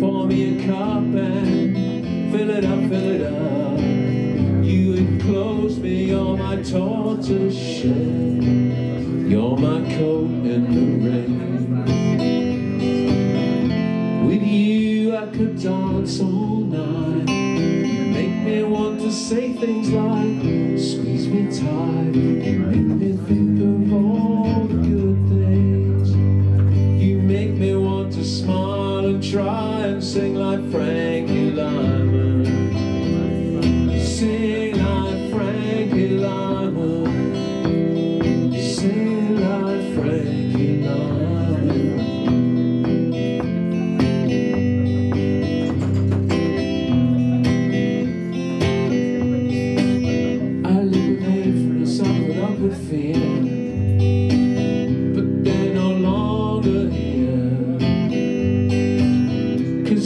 Pour me a cup and fill it up, fill it up me, you're my tortoise shell. You're my coat in the rain. With you I could dance all night. You make me want to say things like, squeeze me tight. You make me think of all the good things. You make me want to smile and try and sing like Frank.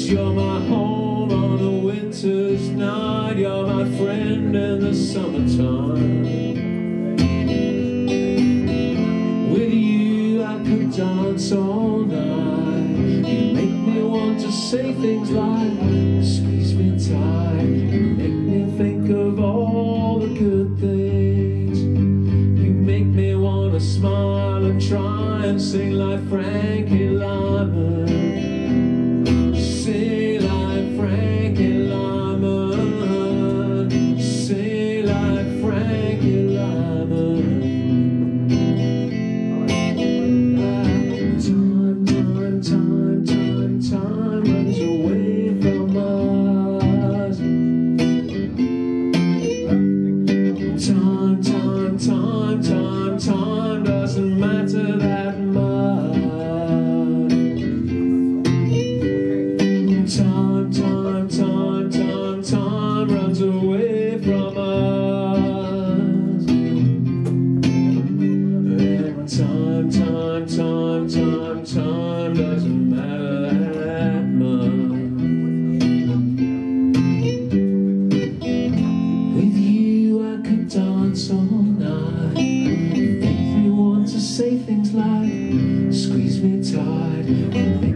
You're my home on a winter's night. You're my friend in the summertime. With you I could dance all night. You make me want to say things like Squeeze me tight. You make me think of all the good things. You make me want to smile and try And sing like Frankie Lymon. runs away from us. And time, time, time, time, time doesn't matter that much. With you, I could dance all night. If you want to say things like, squeeze me tight.